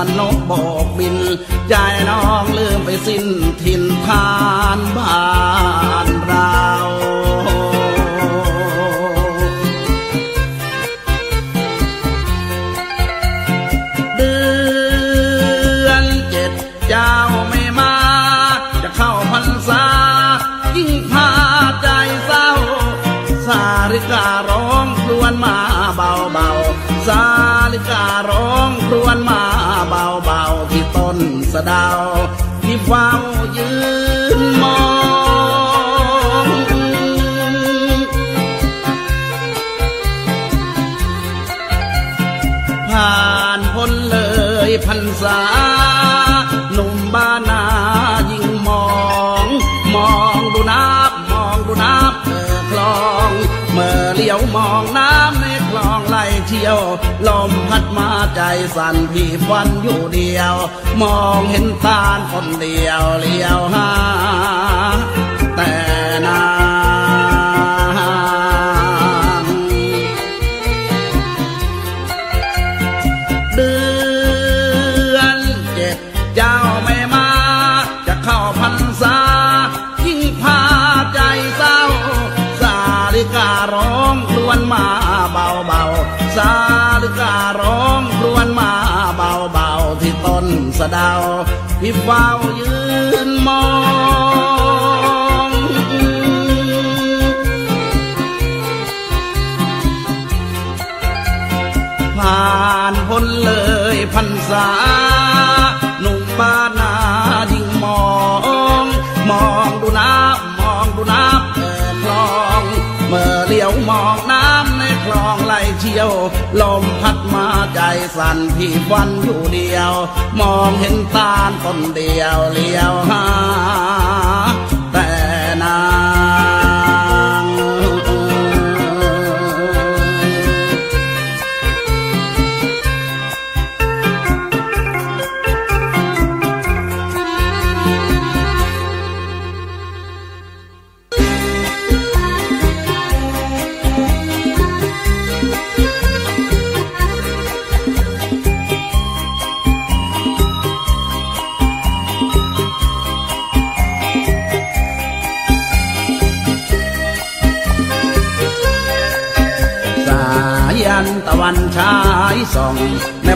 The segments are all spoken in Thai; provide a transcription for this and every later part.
วนนกบอกบินใจน้องลืมไปสิ้นถิ่นทานบ้านเราเดือนเจ็ดเจ้าไม่มา จะเข้าพรรษายิ่งพาใจเศร้า สาริการ้องครวญมาเบาเบาๆสาริการ้องครวญมาะเดาที่เฝ้ายื สั่นพี่ฟันอยู่เดียว มองเห็นตาลคนเดียวเลี้ยวหา สะดาพี่เฝ้ายืนมองผ่านพ้นเลยพรรษาหนุ่มบ้านนายิ่งมอง มองดูน้ำมองดูน้ำเออคลอง เมื่อเลี้ยวมองน้ำในคลองไหลเชี่ยวลม สั่นพี่ฟันอยู่เดียว มองเห็นตาลต้นเดียวเลี้ยวหา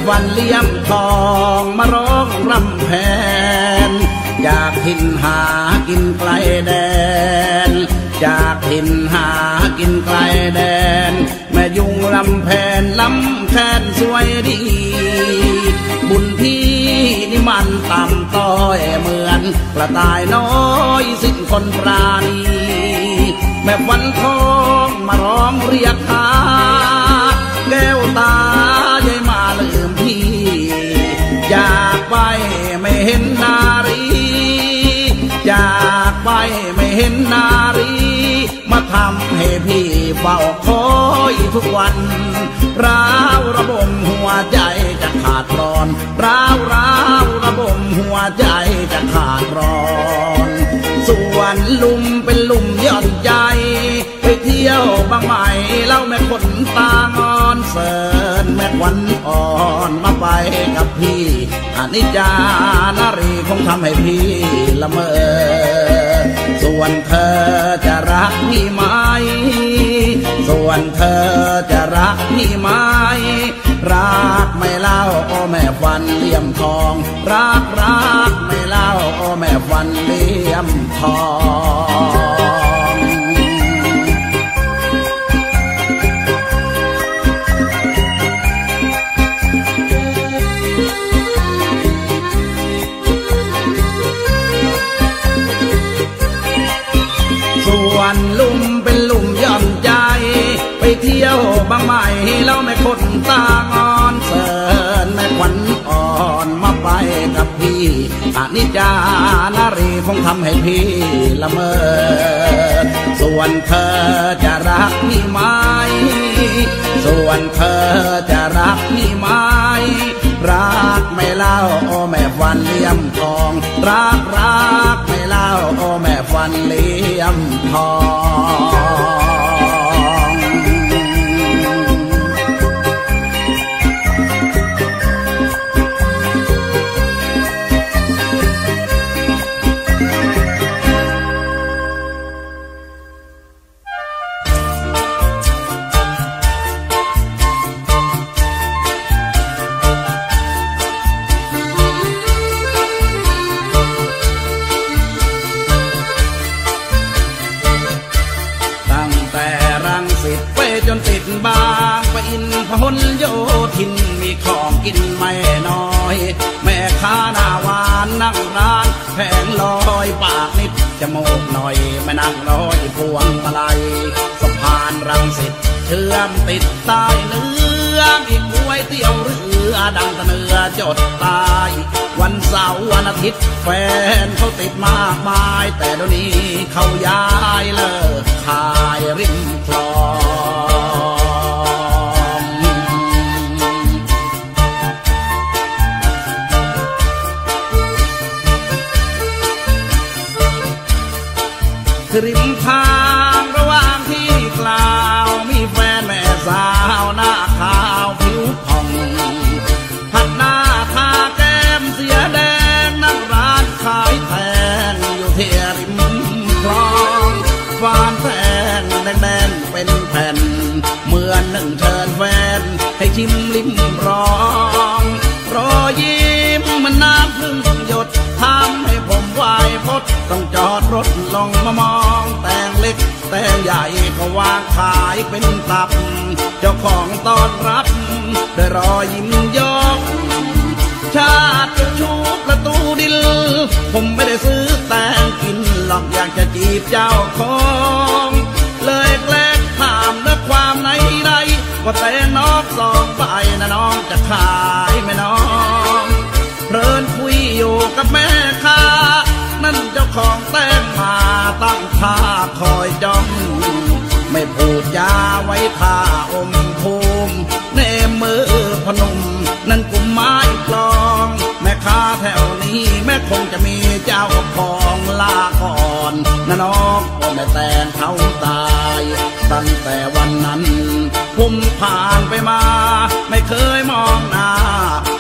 วันเลี้ยมทองมาร้องรำแพนจากถิ่นหากินไกลแดน จากถิ่นหากินไกลแดน แม่ยุงลำแพนลำแคนสวยดี บุญพี่นี่มันต่ำต้อยเหมือนกระต่ายน้อยสิ้นคนปราณีแม่วันทองมาร้องเรียกหาแก้วตา เห็นนารีอยากไปไม่เห็นนารี มาทำให้พี่เฝ้าคอยทุกวัน ร้าวระบมหัวใจจะขาดร้อน ร้าวร้าวระบมหัวใจจะขาดร้อน ส่วนลุมเป็นลุมย่อนใจ ไปเที่ยวบางใหม่เล่าแม่คนตางอนเสิร์ นแม่วันอ่อนมาไปกับพี่อนิจจานารีคงทำให้พี่ละเมอ ส่วนเธอจะรักพี่ไหม ส่วนเธอจะรักพี่ไหม รักไม่เล่าโอ้แม่ฟันเลี่ยมทอง รักรักไม่เล่าโอ้แม่ฟันเลี่ยมทอง รีคงทำให้พี่ละเมอ ส่วนเธอจะรักพี่ไหม ส่วนเธอจะรักพี่ไหม รักไม่เล่าโอแม่ฟันเลี่ยมทอง รักรักไม่เล่าโอแม่ฟันเลี่ยมทอง มูกหน่อยไม่นั่งร้อยพวงมาลัยสะพานรังสิตเชื่อมติดใต้เนื้ออีกกวยเตี๋ยวเรือดังตะเนื้อจดตาย วันเสาร์วันอาทิตย์แฟนเขาติดมากมาย แต่เดี๋ยวนี้เขาย้ายเลิกขายริมคลอง ต้องจอดรถลงมามองแต่งเล็ก แต่งใหญ่ก็วางขายเป็นตับ เจ้าของต้อนรับได้รอยยิ้มยกชาติชูประตูดิล ผมไม่ได้ซื้อแต่งกินหรอกอยากจะจีบเจ้าของ ของแต่งมาตั้งท่าคอยจ้องไม่พูดจาไว้ท่าอมภูมิเนมมือพนม นั่นกุมไม้กลอง แม่ค้าแถวนี้แม่คงจะมีเจ้าของลาก่อนนะน้องก็แม่แต่งเขาตาย ตั้งแต่วันนั้นผมผ่านไปมา ไม่เคยมองหน้า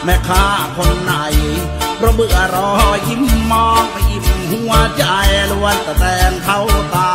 แม่ค้าคนไหนเพราะเบื่อรอยยิ้มมองไป หัวใจล้วนแต่แตนเขาตา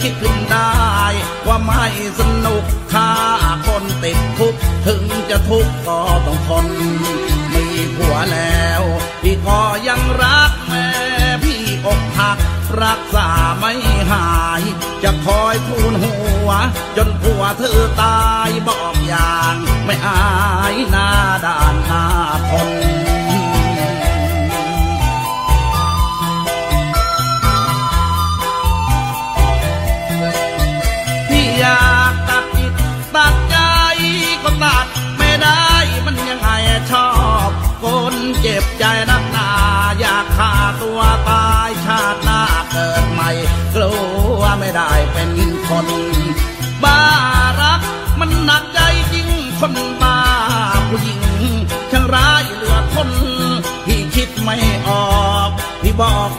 คิดขึ้นได้ ว่าไม่สนุกฆ่าคนติดคุกถึงจะทุกข์ก็ต้องทนมีผัวแล้วพี่ก็ยังรักแม่พี่อกหัก รักษาไม่หาย จะคอยทูลหัว จนผัวเธอตายบอกอย่าง ไม่อายหน้าด่านหน้าคน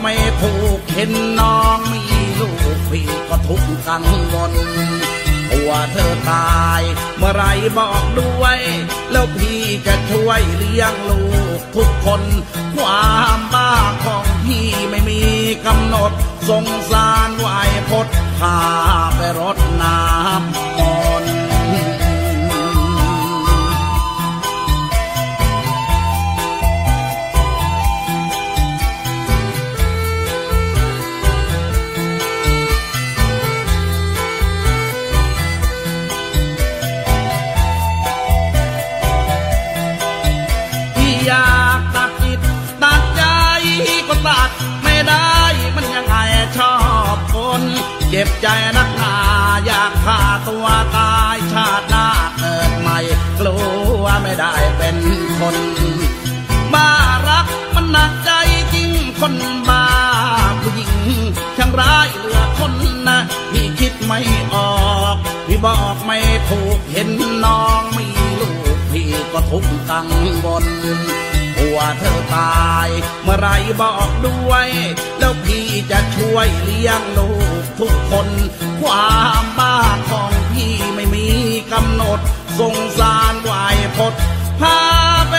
ไม่ถูกเห็นน้องมีลูกพี่ก็ทุกข์กังวลกลัวเธอตาย เมื่อไรบอกด้วย แล้วพี่จะช่วยเลี้ยงลูกทุกคน ความบ้าของพี่ไม่มีกำหนด สงสารไหวพดพาไปรดน้ำ จ็บใจนักหนาอยากฆ่าตัวตายชาติหน้าเกิดใหม่ กลัวไม่ได้เป็นคน บ้ารักมันหนักใจจริงคนบ้าผู้หญิงช่างร้ายเหลือคนนะพี่คิดไม่ออกพี่บอกไม่ถูกเห็นน้องมีลูกพี่ก็ทุกข์กังวล วเธอตาย เมื่อไรบอกด้วย แล้วพี่จะช่วยเลี้ยงลูกทุกคน ความบ้าของพี่ไม่มีกำหนด สงสารวายพดพาไป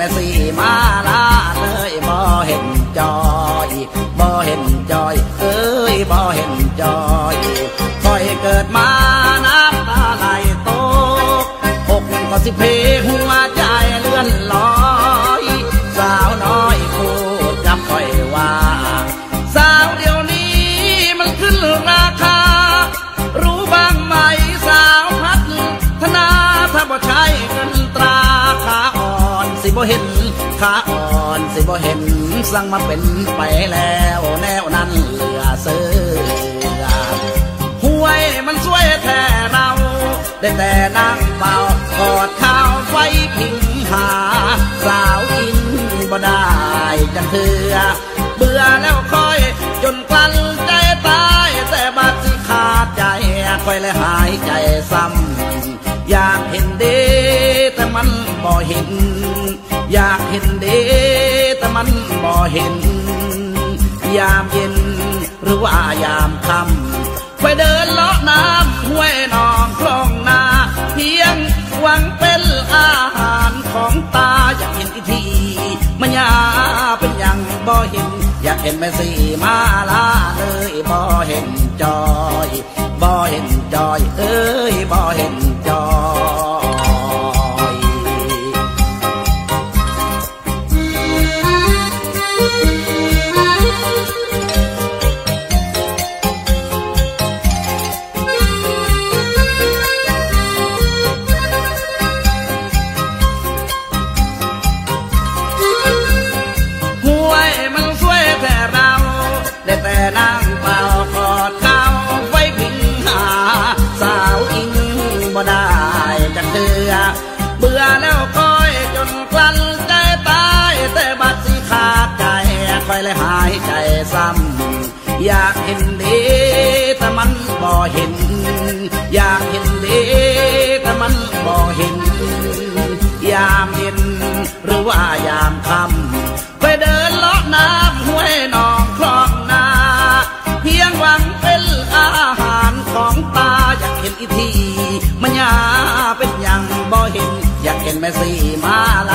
แม่สีมาลาเลยบ่เห็นจอยบ่เห็นจอยเอ้ยบ่เห็นจอยคอยเกิดมาน้ำตาไหลตกอกก็สิเพหัวใจ ขาอ่อนสิบ่เห็นสั่งมาเป็นไปแล้วแนวนั้นเหลือเสือห้วยมันสวยแท้เราได้แต่นั่งเฝ้ากอดข้าวไฟพิงหา สาวอินบ่ได้จังเถือเบื่อแล้วคอยจนกลั้นใจตายแต่บัดสิขาดใจคอยเลยหายใจซ้ำอยากเห็นเดแต่มันบ่เห็น อยากเห็นเดแต่มันบ่เห็น ยามเย็นหรือว่ายามค่ำไปเดินเลาะน้ำห้วยนองคลองนาเพียงหวังเป็นอาหารของตาอยากเห็นอีทีมันยาเป็นย่างบ่เห็น อยากเห็นแม่สีมาลาเลยบ่เห็นจอยบ่เห็นจอยเอ้ยบ่เห็น สีมา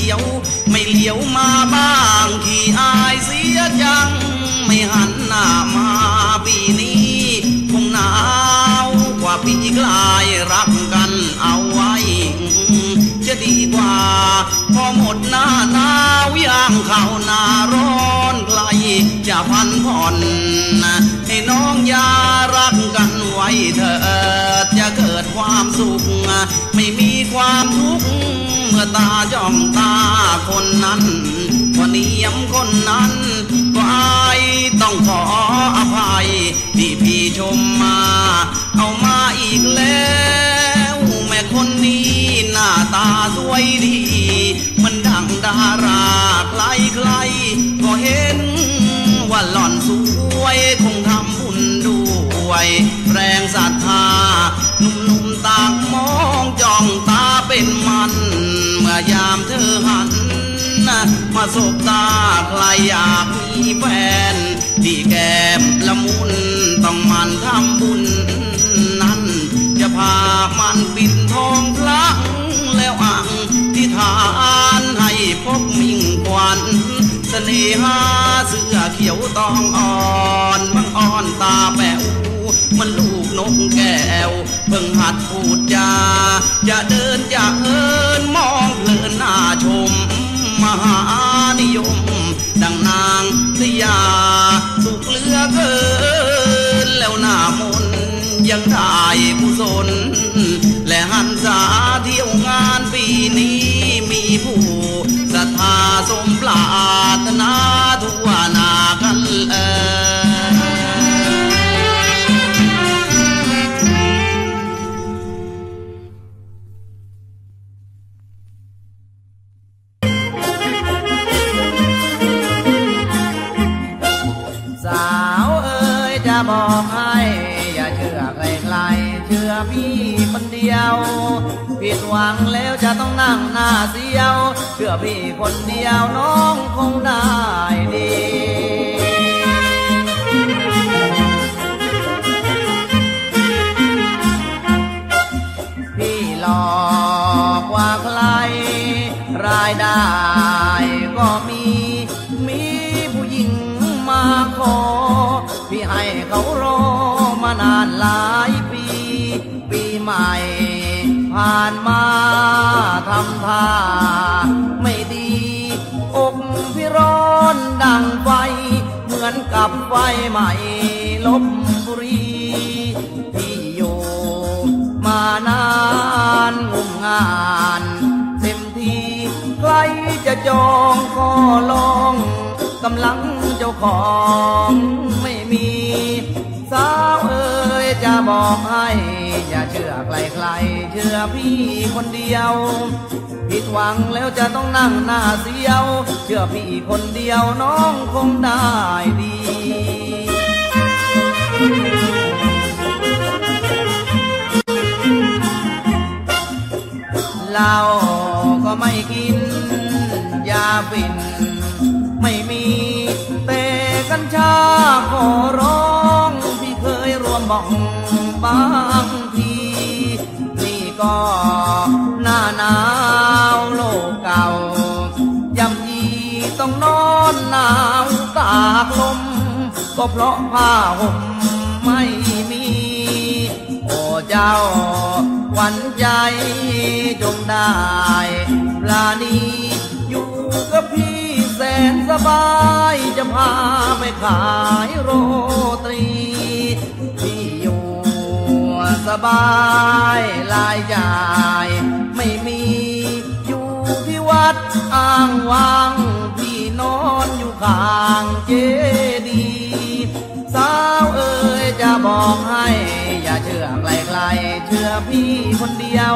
ขียว ไม่เลี้ยวมาบ้างขี้อายเสียยัง ไม่หันหน้ามาปีนี้คงหนาวกว่าปีกลายรักกันเอาไว้ จะดีกว่า พอหมดหน้าหนาวย่างเข้าน้าร้อนไกลจะพันผ่อน ให้น้องยารักกันไว้เถิดจะเกิดความสุข ไม่มีความทุกข์เมื่อตาจ้องตาคนนั้นวันนี้ย้ำคนนั้นก็อายต้องขออภัยที่พี่ชมมา เอามาอีกแล้ว แม่คนนี้หน้าตาสวยดี มันดังดาราใครใครก็เห็น หล่อนสวยคงทำบุญด้วย แรงศรัทธานุ่มๆต่างมองจ้องตาเป็นมัน เมื่อยามเธอหัน มาสบตาใครอยากมีแฟน ที่แก้มละมุนต้องมันทำบุญนั้น จะพามันปินทองพลังแล้วอังที่ทานให้พบมิ่งควัน เสน่หาเสื้อเขียวตองอ่อนบังอ่อนตาแป๋วมันลูกนกแก้วเพิ่งหัดพูดจาจะเดินจะเอินมองเพลินหน้าชม มหานิยม ดังนางสยาสุขเลือเกินแล้วหน้ามนยังได้กุศลารถนาทั่วนากันเอบอกให้อย่าเชื่อใครๆเชื่อพี่คนเดียว ผิดหวังแล้วจะต้องนั่งหน้าเสียว ชื่อพี่คนเดียวน้องคงได้ดีพี่หลอกว่าใครรายได้ก็มี มีผู้หญิงมาขอ พี่ให้เขารอมานานหลายปี ปีใหม่ ผ่านมาทำท่า อนดังไฟ เหมือนกับไฟใหม่ลบบุรีที่อยู่มานานงุ่มงานเต็มทีใครจะจองก็ลองกำลังเจ้าของไม่มี สาวเอ๋ยจะบอกให้ อย่าเชื่อใครๆเชื่อพี่คนเดียว ผิดหวังแล้วจะต้องนั่งหน้าเสียว เชื่อพี่คนเดียวน้องคงได้ดีเหล้าก็ไม่กิน ยาฟินไม่มีแต่กัญชาขอร้อง พี่เคยรวมบ้อง บางที นี่ก็หน้าหนาวโลกเก่า ยำยีต้องนอนหนาวตากลม ก็เพราะผ้าห่มไม่มี โอ้เจ้าหวันใจจงได้ปลานีอยู่กับพี่แสนสบายจะพาไปขายโรตรี สบายรายจ่ายไม่มีอยู่ที่วัดอ้างวางพี่นอนอยู่ข้างเจดีย์สาวเอ๋ยจะบอกให้ อย่าเชื่อใครๆเชื่อพี่คนเดียว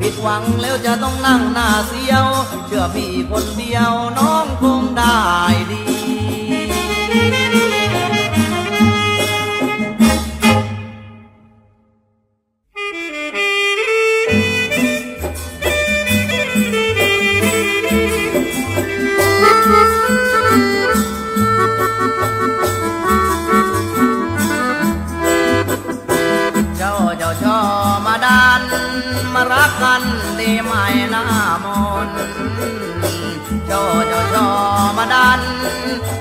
ผิดหวังแล้วจะต้องนั่งหน้าเสียว เชื่อพี่คนเดียวน้องคงได้ดี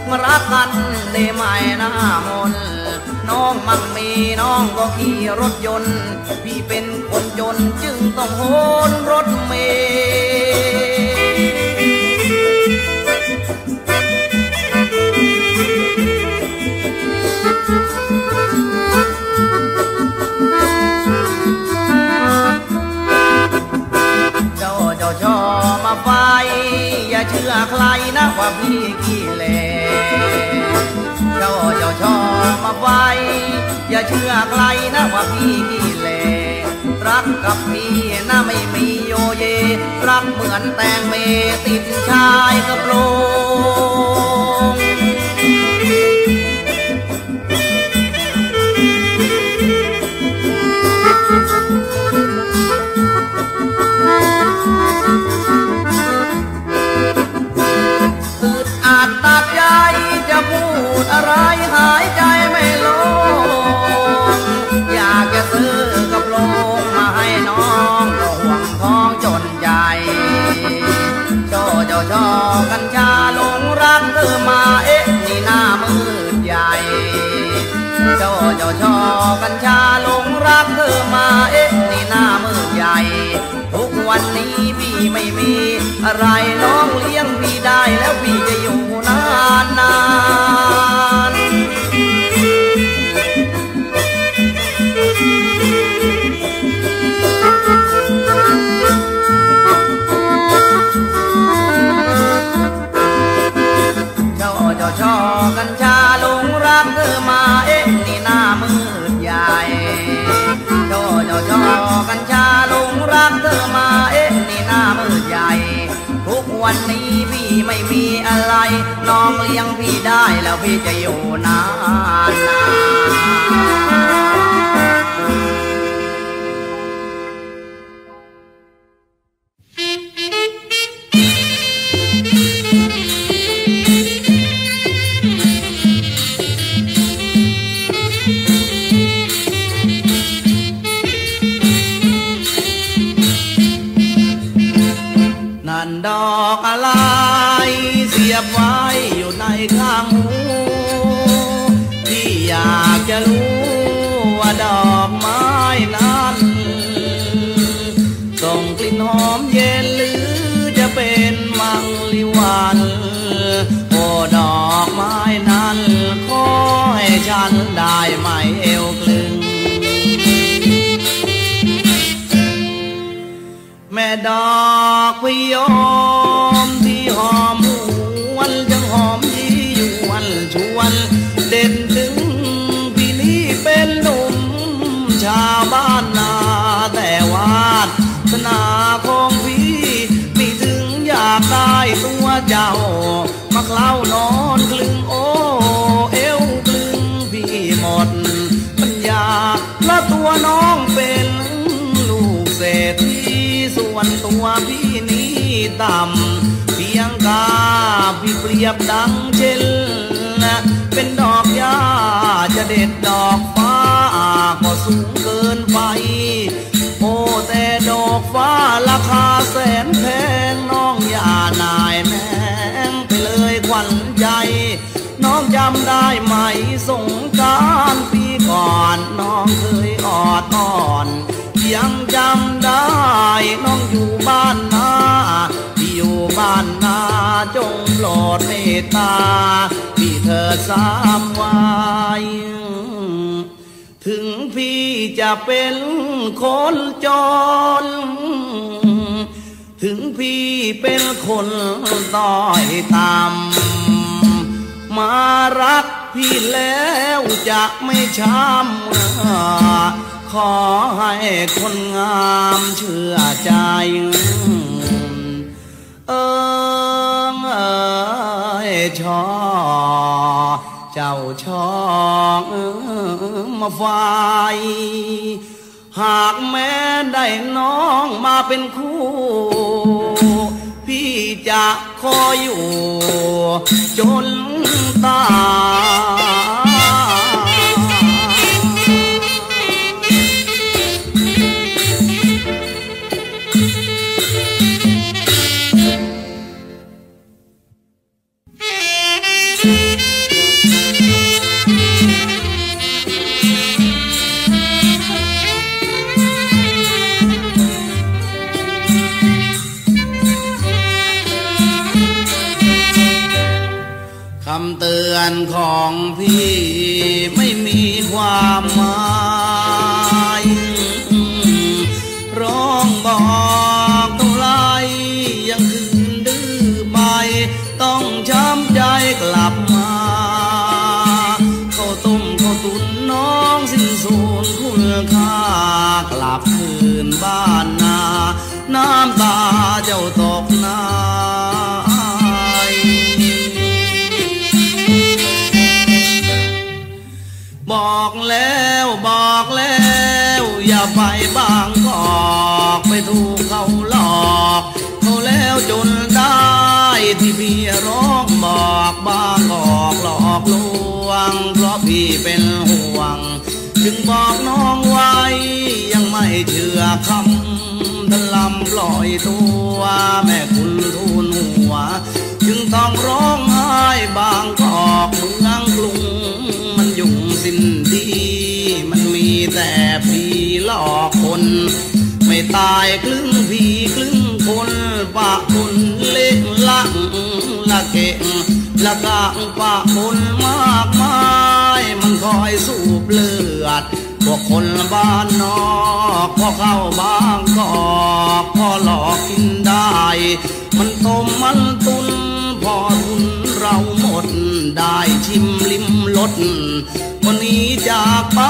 มารักกันไดีไหมหน้ามนน้องมั่งมีน้องก็ขี่รถยนต์ พี่เป็นคนจนจึงต้องโหนรถเมล์เจ้าเจ้าชอมาไฟอย่าเชื่อใครนะว่าพี่ขี้ เจ้าเจ้าชอมาไว้ อย่าเชื่อใครนะว่าพี่ขี้เลรักกับพี่นะไม่มีโยเย รักเหมือนแตงเมติดชายกระโปรง เจ้าชอกัญชาล เปรียบดังเช่นเป็นดอกหญ้าจะเด็ดดอกฟ้าก็สูงเกินไปโอ้แต่ดอกฟ้าราคาแสนแพงน้องอย่านายแมงไปเลยควันใจน้องจำได้ไหมสงกรารปีก่อนน้องเคยออดอ่อนยังจำได้น้องอยู่บ้านนา บ้านนาจงโปรดเมตตาที่เธอสามวายถึงพี่จะเป็นคนจน ถึงพี่เป็นคนต้อยต่ำมารักพี่แล้วจะไม่ช้ำขอให้คนงามเชื่อใจ เอิงเอยชอเจ้าชองมาไฟหากแม้ได้น้องมาเป็นคู่ พี่จะคอยอยู่จนตาย นของพี่ไม่มีความหมายร้องบอกเท่าไรยังคืนดื้อไปต้องช้ำใจกลับมาข้าวต้มข้าวตุนน้องสิ้นสูญคุณค่ากลับคืนบ้านนา น้ำตาเจ้าตกนา บอกแล้วบอกแล้ว อย่าไปบางกอกไปถูกเขาหลอกเขาแล้วจนได้ที่พี่ร้องบอกบางกอกหลอกลวง เพราะพี่เป็นห่วง จึงบอกน้องไว้ ยังไม่เชื่อคำทันลำปล่อยตัว แม่คุณทูลหัว จึงต้องร้อง ตายครึ่งผีครึ่งคนปะคนเล็กลังละเก่งละกางปะคนมากมายมันคอยสูบเลือดพวกคนบ้านนอกพอเข้าบางกอกพอหลอกกินได้ มันต้มมันตุนพอทุนเราหมด ได้ชิมลิมรสวันนี้จากไป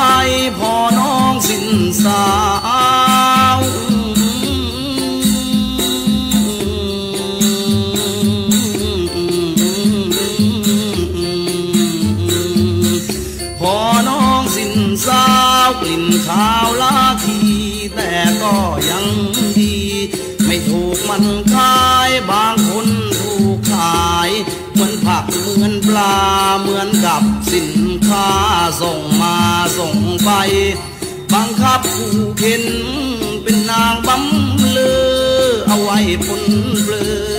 พอน้องสิ้นสาวพอน้องสิ้นสาวกลิ่นขาวลาทีแต่ก็ย ลาเหมือนกับสินค้าส่งมาส่งไป บังคับผู้เข็นเป็นนางบำเลอเอาไว้ปนเปลือ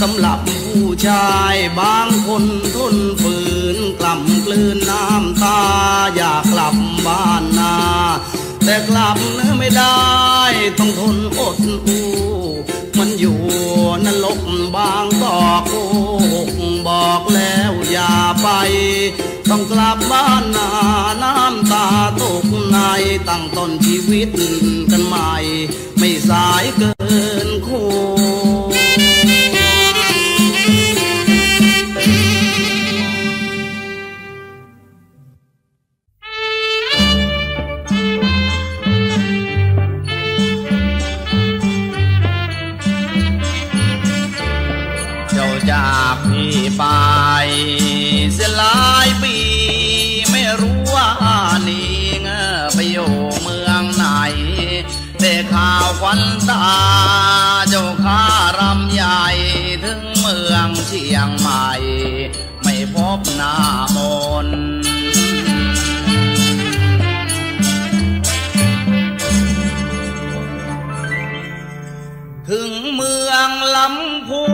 สำหรับผู้ชายบางคนทนฝืนกล่ำกลืนน้ำตาอยากกลับบ้านนา แต่กลับเนื้อไม่ได้ต้องทนอดอู มันอยู่นรกบางกอกโกหกบอกแล้วอย่าไป ต้องกลับบ้านนาน้ำตาตกในตั้งต้นชีวิตกันใหม่ ไม่สายเกิน ชียงใหม่ ไม่พบหน้ามนถึงเมืองลำพู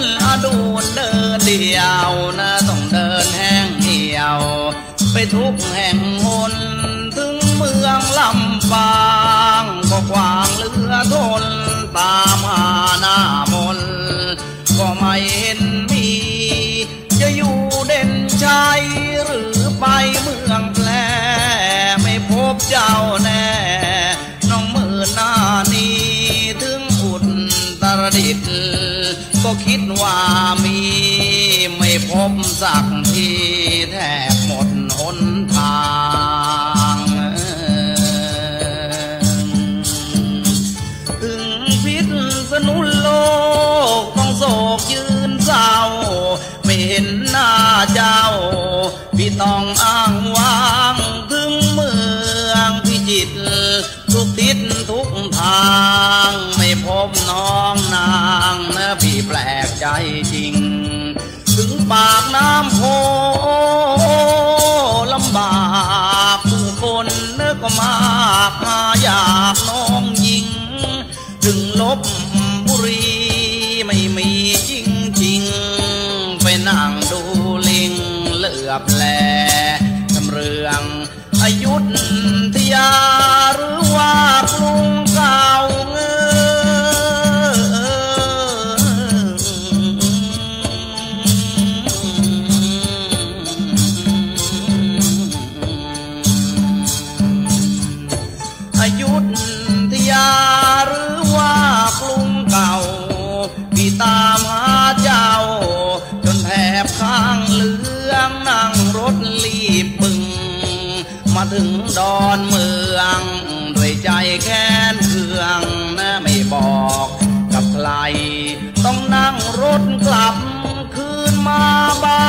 นอดูนเดินเดียวนะต้องเดินแห้งเหี่ยว ไปทุกแห่งหนถึงเมืองลำปางก็กว้างเลือทนตามหาหน้าม ก็ไม่เห็นมี จะอยู่เด่นชัยหรือไปเมืองแพรไม่พบเจ้าแน่ น้องมือหน้านี้ถึงอุดตรดิตก็คิดว่ามี ไม่พบสักทีแท้ ต้องอ้างว้างถึงเมืองพิจิตรทุกทิศทุกทาง ไม่พบน้องนางนะพี่แปลกใจจริง ถึงปากน้ำโพลำบากผู้คนนึกก็มากหาอยากน้อ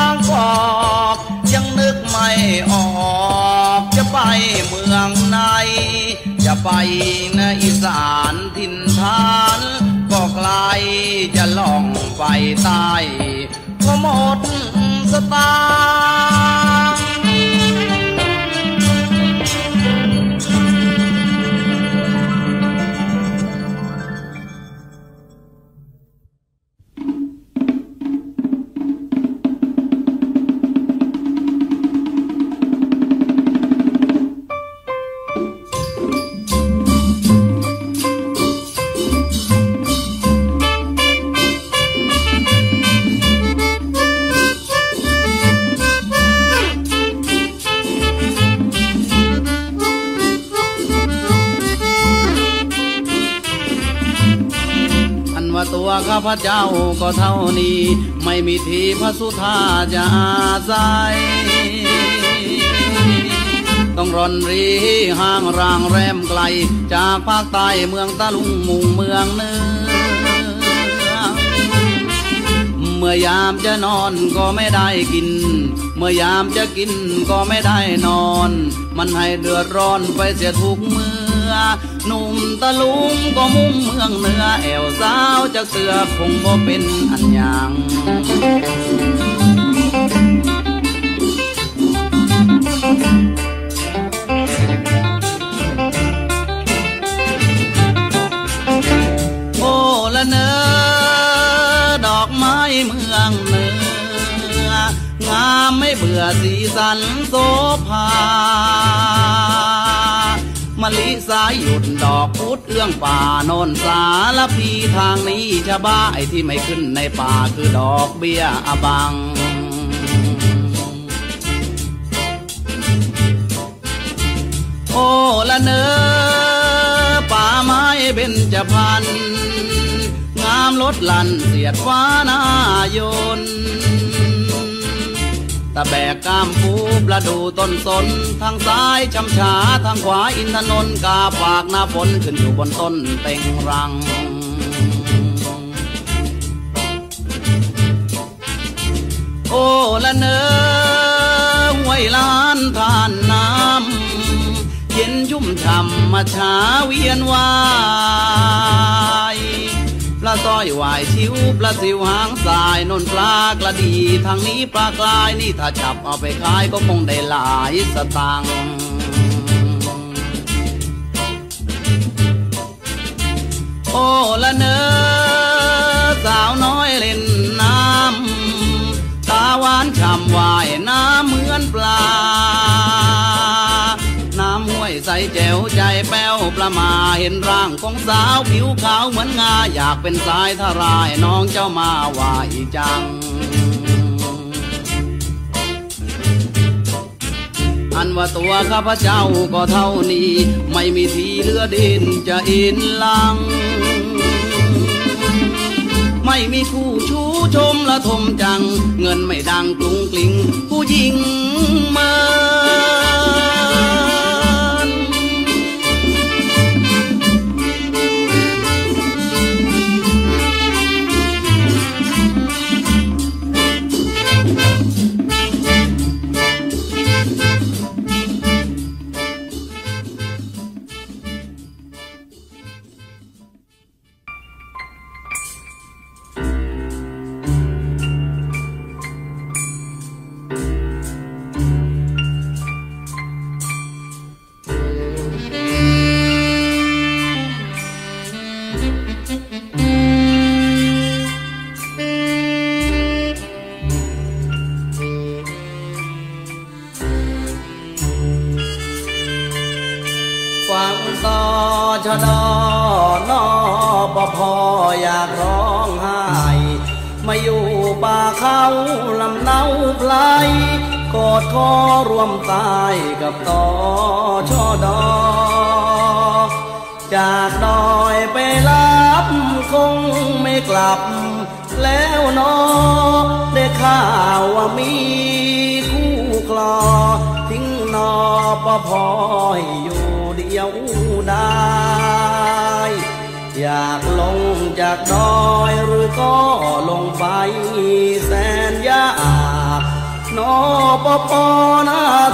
างกอกยังนึกไม่ออกจะไปเมืองไหนจะไปในอีสานถิ่นฐานก็ไกลจะล่องไปใต้ก็หมดสตา ว่าตัวข้าพเจ้าก็เท่านี้ ไม่มีทีพระสุธาจะอาศัยต้องร่อนรีห่างร่างแรมไกล จากภาคใต้เมืองตะลุงมุงเมืองเนื้อเมื่อยามจะนอนก็ไม่ได้กิน เมื่อยามจะกินก็ไม่ได้นอน มันให้เดือดร้อนไปเสียทุกเมือ หนุ่มตะลุงก็มุ่งเมืองเหนือแอวสาวจากเสือคงบ่เป็นอันยังโอ้ละเนอดอกไม้เมืองเหนืองามไม่เบื่อสีสันโสภา มะลิสายหยุดดอกพุดเอื้องป่าโนนสารพีทางนี้ชะบ้าไอที่ไม่ขึ้นในป่าคือดอกเบี้ยอบังโอ้ละเนอป่าไม้เบญจพรรณงามลดลันเสียดฟ้านายน ตะแบกกามปูประดูต้นสน ทางซ้ายชำชาทางขวาอินทนนท์กาปากหน้าฝนขึ้นอยู่บนต้นเต็งรังโอ้ละเนอห้วยล้านทานน้ำ เย็นชุ่มฉ่ำมาชาเวียนวาย ปลาต้อยวายชิวปลาสิวหางสายนนปลากระดี ทางนี้ปลากลายนี่ถ้าจับเอาไปขายก็คงได้หลายสตังค์โอ้ละเนอสาวน้อยเล่นน้ำ ตาหวานฉ่ำวายน้ำเหมือนปลา ใสแจ๋วใจแป้วประมาเห็นร่างของสาวผิวขาวเหมือนงาอยากเป็นสายทารายน้องเจ้ามาว่าอีจังอันว่าตัวข้าพเจ้าก็เท่านี้ ไม่มีทีเลือดินจะอินลัง ไม่มีคู่ชูชมละทมจัง เงินไม่ดังกรุงกลิงผู้หญิงมิน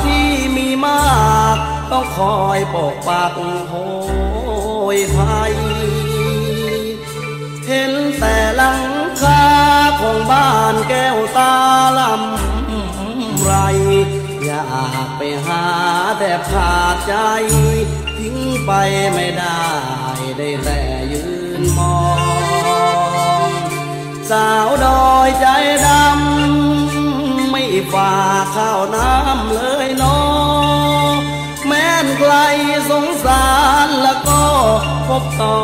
ที่มีมาก ต้องคอยปกปักโหยภัยเห็นแต่หลังคาของบ้านแก้วตาลำไร อยากไปหาแต่ขาดใจ ทิ้งไปไม่ได้ได้แต่ยืนมอง สาวดอยใจดำ ฝากข้าวน้ำเลยน้องแม้นไกลสงสารแล้วก็พบต่อ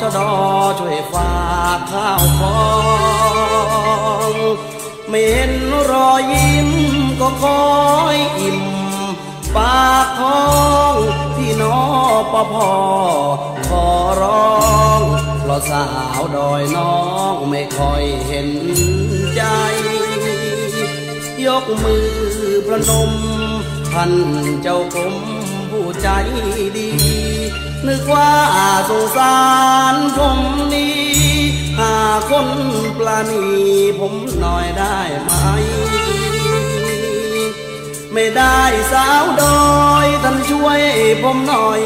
ชะดอช่วยฝากข้าวของไม่เห็นรอยยิ้มก็คอยอิ่มปากท้องพี่น้องปพอขอร้องเพราะสาวดอยน้องไม่ค่อยเห็นใจ ยกมือประนม ท่านเจ้ากรมผู้ใจดี นึกว่าสงสารผมนี้ หาคนปลาณีผมหน่อยได้ไหม ไม่ได้สาวดอยท่านช่วยผมหน่อย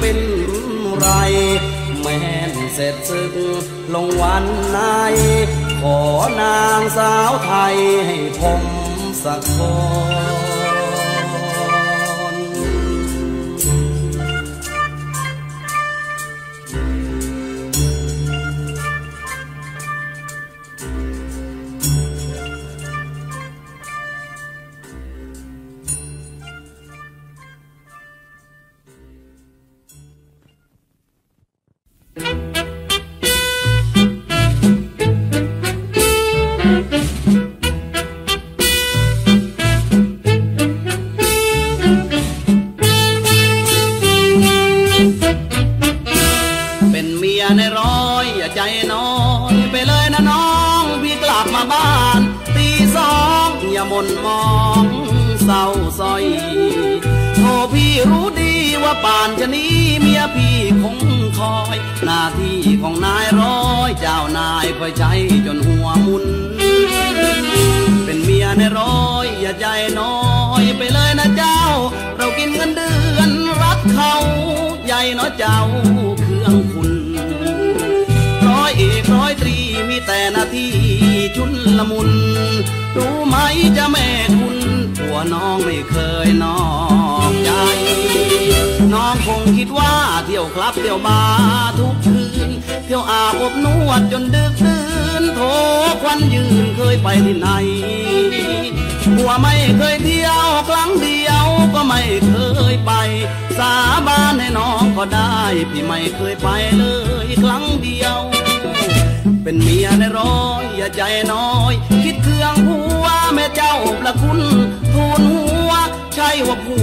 เป็นไร แม่นเสร็จศึกลงวันไหนขอนางสาวไทยให้ผม สั คอยใจจนหัวมุน เป็นเมียในร้อยอย่าใจน้อยไปเลยนะเจ้า เรากินเงินเดือนรักเขาใหญ่เนาะเจ้าเครื่องคุณร้อยเอกร้อยตรีมีแต่หน้าที่ชุนละมุน รู้ไหมจะแม่คุณผัวน้องไม่เคยนอกใจ น้องคงคิดว่าเที่ยวคลับเที่ยวบาทุกคืน ที่ยวอาบอบนวดจนดึกดื่นโถควันยืนเคยไปที่ไหนผัวไม่เคยเที่ยวครั้งเดียวก็ไม่เคยไป สาบานให้น้องก็ได้ พี่ไม่เคยไปเลยครั้งเดียว เป็นเมียในร้อยอย่าใจน้อย คิดเครื่องผัวแม่เจ้าประคุณทูลหัวใช่ว่าผั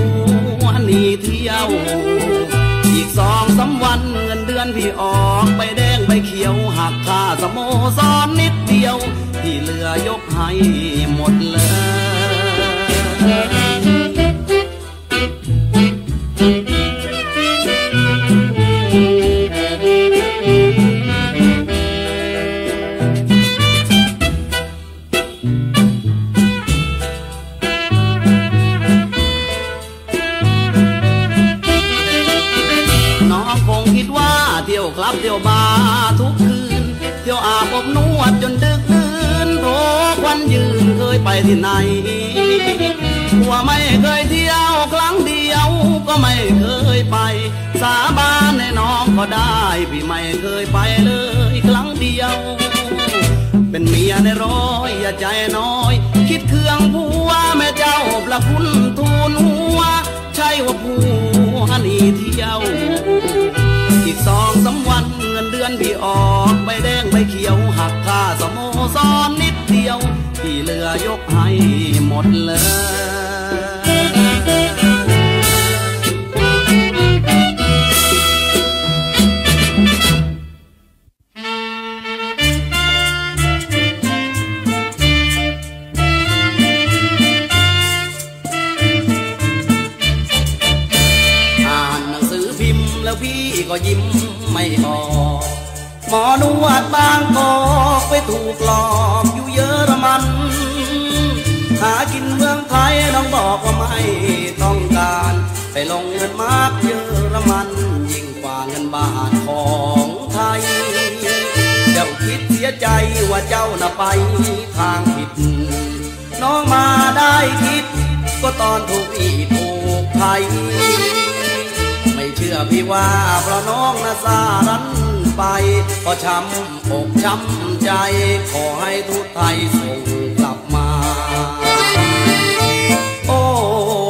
วหนีเที่ยว อีกสองสาวัน อนพี่ออกไปแดงไปเขียวหักค่าสโมสรนิดเดียวที่เหลือยกให้หมดเลย ไปที่ไหนผัวไม่เคยเที่ยวครั้งเดียวก็ไม่เคยไป สาบานให้น้องก็ได้ พี่ไม่เคยไปเลยครั้งเดียว เป็นเมียในร้อยอย่าใจน้อย คิดเครื่องผัวแม่เจ้าประคุณทูลหัว ใช่ว่าผัวนีเที่ยว อีกสองสามวันเงินเดือนพี่ออกใบแดงใบเขียวหักค่าสโมสรนิดเดียว ที่เหลือยกให้หมดเลยอ่านหนังสือพิมพ์แล้วพี่ก็ยิ้มไม่ออก หมอนวดบางกอกไปถูกหลอกอยู่เยอรมัน หากินเมืองไทยน้องบอกว่าไม่ต้องการ ไปลงเงินมากเยอรมัน ยิ่งกว่าเงินบาทของไทย เจ้าคิดเสียใจว่าเจ้าน่ะไปทางผิด น้องมาได้คิด ก็ตอนถูกอีถูกไทย ไม่เชื่อพี่ว่าเพราะน้องน่ะสารัน ไป ก็ช้ำอกช้ำใจ ขอให้ทุกไทยส่งกลับมา โอ้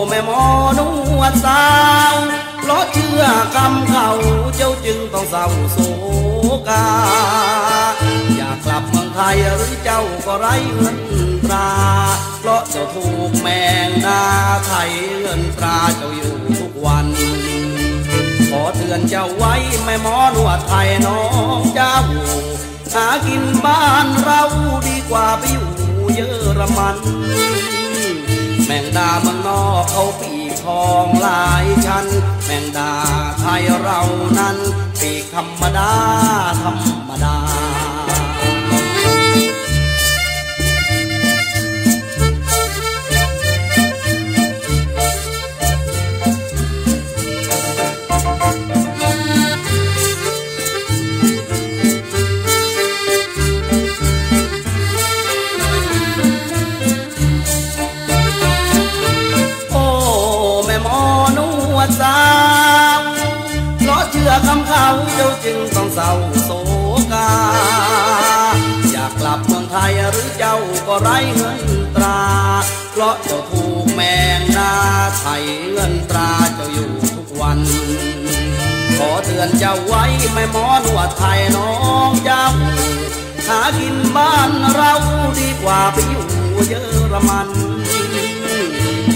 แม่หมอนวดสาวเพราะเชื่อกรรมเขาเจ้าจึงต้องเศร้าโศกา อยากกลับเมืองไทยหรือเจ้าก็ไร้เงินตรา เพราะเจ้าถูกแมงดาไทยเงินตราเจ้าอยู่ทุกวัน ขอเตือนเจ้าไว้แม่หมอนวดไทยน้องเจ้า หากินบ้านเราดีกว่าไปอยู่เยอรมัน แมงดาเมืองนอกเขาปีทองหลายชั้น แมงดาไทยเรานั้นปีธรรมดาธรรมดา ลับเมืองไทยหรือเจ้าก็ไร้เงินตรา เพราะเจ้าถูกแมงดาไทยเงินตราเจ้าอยู่ทุกวัน ขอเตือนเจ้าไว้แม่หมอนวดไทยน้องเจ้า หากินบ้านเราดีกว่าไปอยู่เยอรมัน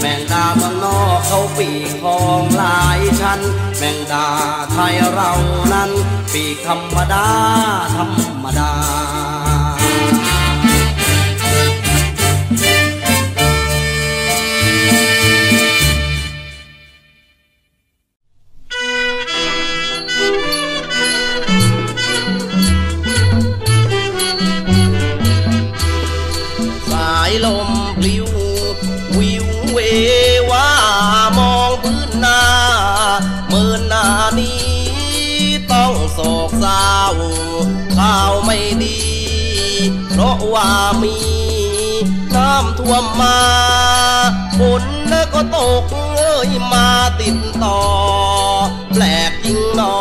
แมงดาเมืองนอกเขาปีกทองหลายชั้น แมงดาไทยเรานั้น ปีกธรรมดา ธรรมดาาวไม่ดี เพราะว่ามี น้ำท่วมมาฝนแล้วก็ตกเอ้ยมาติดต่อ แปลกจริงหนอ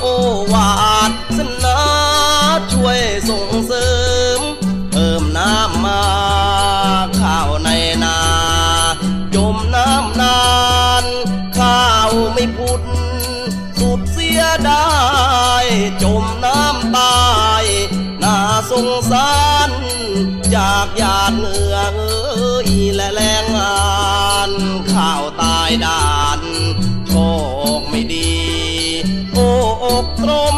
โอวาดสนาช่วยส่งเสริมายด่านโชคไม่ดี โอ้อกตรม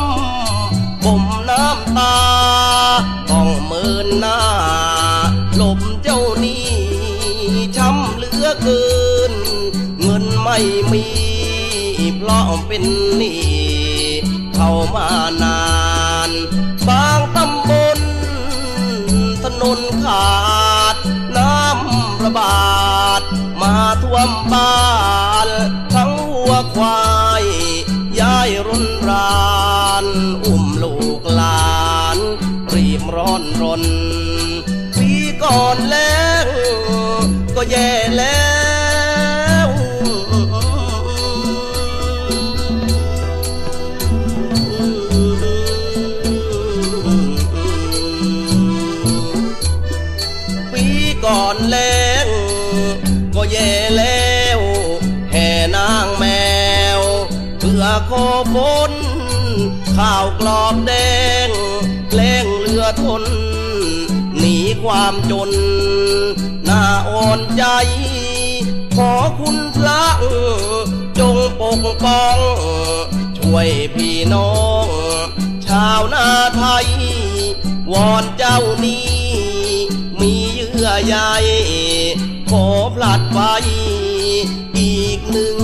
ผมน้ำตา ต้องเมินหน้าหลบเจ้านี้ช้ำเหลือเกิน เงินไม่มีเพราะเป็นหนี้เข้ามานา วมบ้านทั้งวัวควายย้ายรุนรานอุ้มลูกหลานรีบร้อนรนปีก่อนแล้วก็แย่แล้ว เพื่อขอฝนข้าวกรอบแดงแกล้งเรือทน หนีความจน หน้าอ่อนใจ ขอคุณพระจงปกป้อง ช่วยพี่น้อง ชาวนาไทย วอนเจ้านี้ มีเยื่อใยขอพลัดไว้อีกหนึ่ง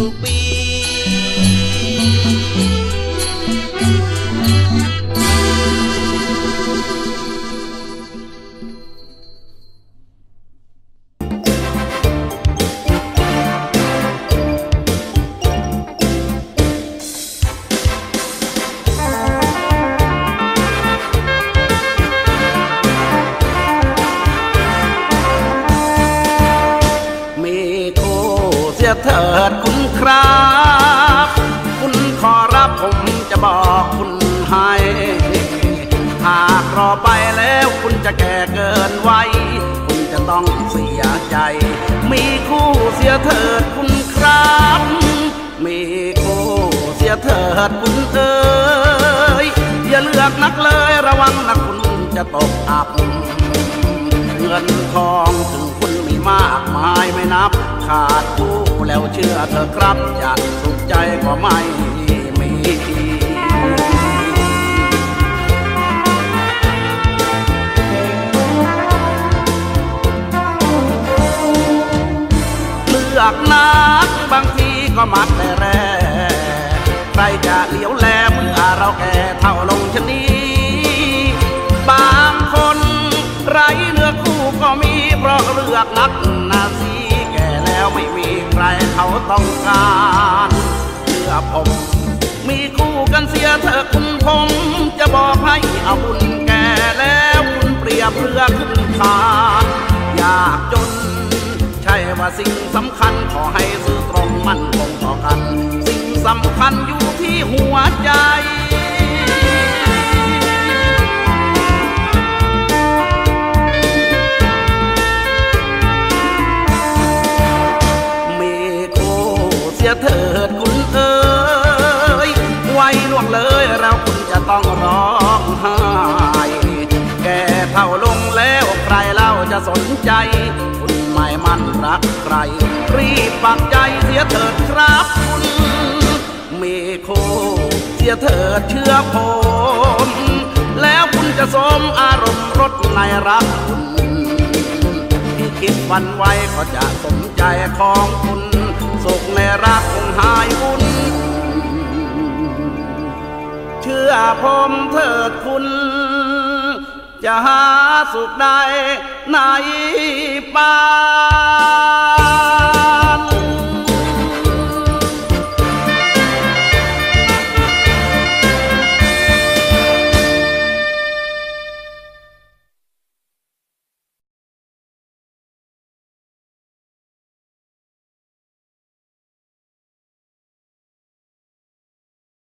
มีคู่เสียเถิดคุณครับ มีคู่เสียเถิดคุณเอ๋ยอย่าเลือกนักเลยระวังนะคุณจะตกอับ เงินทองถึงคุณมีมากมายไม่นับ ขาดคู่แล้วเชื่อเธอครับอยากสุขใจก็ไม่ กนักบางทีก็มักแต่แรกใครจะเลี้ยวแลเมื่อเราแก่เท่าลงชนีบางคนไรเนื้อคู่ก็มีเพราะเลือกนักนาสีแก่แล้วไม่มีใครเขาต้องการเชื่อผมมีคู่กันเสียเถอคุณผมจะบอกให้เอาบุญแก่แล้วคุณเปรียบเรือขึ้นทานอยากจน ใช่ว่าสิ่งสำคัญขอให้ซื่อตรงมั่นคงต่อกัน สิ่งสำคัญอยู่ที่หัวใจมีคู่เสียเถิดคุณเอ๋ยไว้ล่วงเลยเราคุณจะต้องร้องไห้ แก่เท่าลงแล้วใครเล่าจะสนใจ รักใคร รีบปักใจเสียเถิดครับคุณเมีคู่เสียเถิดเชื่อผมแล้วคุณจะสมอารมณ์รถในรักคุณที่คิดวันไว้ก็จะสมใจของคุณสุขในรักคงหายวุ่นเชื่อผมเถิดคุณ จะหาสุขใด ในป่า